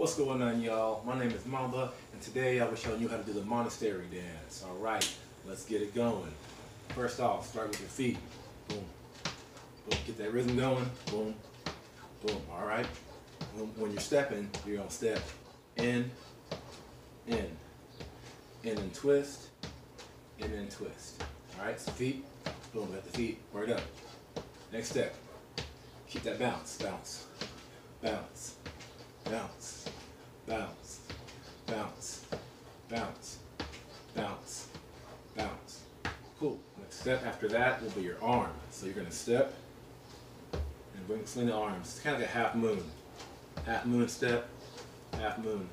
What's going on, y'all? My name is Mamba, and today I'll be showing you how to do the monastery dance. All right, let's get it going. First off, start with your feet. Boom. Boom. Get that rhythm going. Boom. Boom. All right. When, you're stepping, you're to step in, in, in and twist, in and twist. All right, so feet. Boom. Got the feet. Word up. Next step. Keep that bounce. Bounce. Bounce. Bounce. Bounce. Bounce. Bounce. Bounce. Bounce. Cool. Next step after that will be your arm. So you're going to step and bring, swing the arms. It's kind of like a half moon. Half moon step, half moon,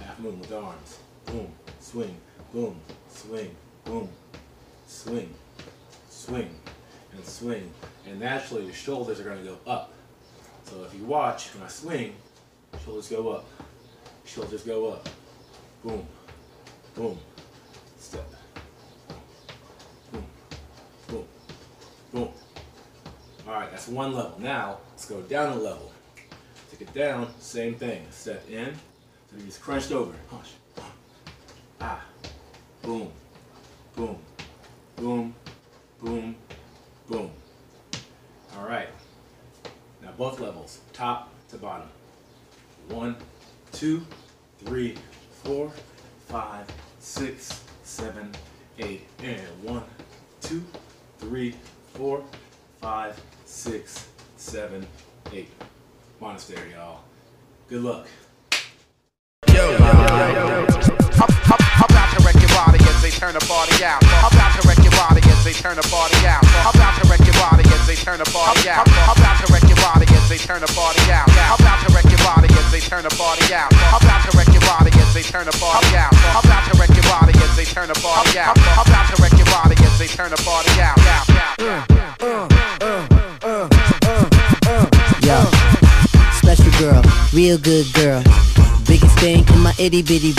half moon with the arms. Boom, swing, boom, swing, boom, swing, swing, and swing. And naturally your shoulders are going to go up. So if you watch, when I swing, shoulders go up, shoulders go up, boom, boom, step, boom, boom, boom. All right, that's one level. Now, let's go down a level. Take it down, same thing. Step in, so just crunched over. Punch. Ah. Boom. Boom. Boom. Boom. Boom. All right. Now both levels, top to bottom. One, two, three, four, five, six, seven, eight. And one, two, three, four, five, six, seven, eight. Monastery, y'all. Good luck. Yo, yo, yo, turn the out. About to wreck your body as they turn the out. About to wreck your body as they turn the out. Turn the party out. I'm about to wreck your body as they turn the party out. I'm about to wreck your body as they turn the party out. I'm about to wreck your body as they turn the party out. I'm about to wreck your body as they turn the party out. Yo, special girl, real good girl. Biggest thing in my itty bitty.